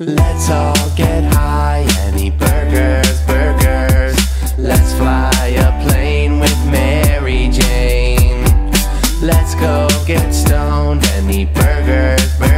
Let's all get high and eat burgers, burgers. Let's fly a plane with Mary Jane. Let's go get stoned and eat burgers, burgers.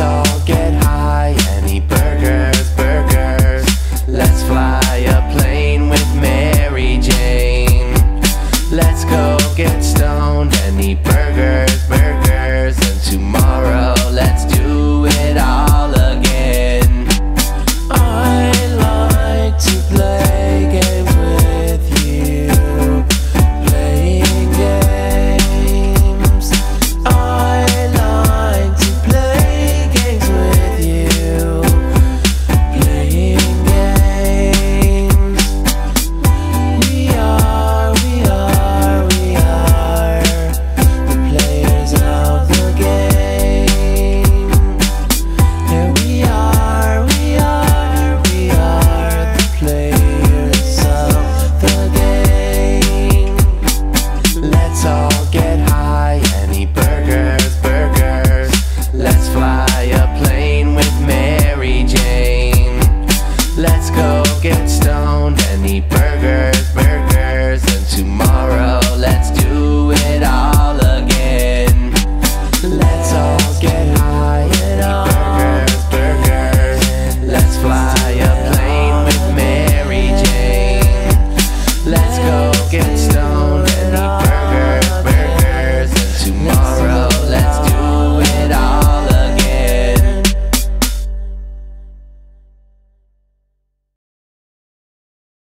all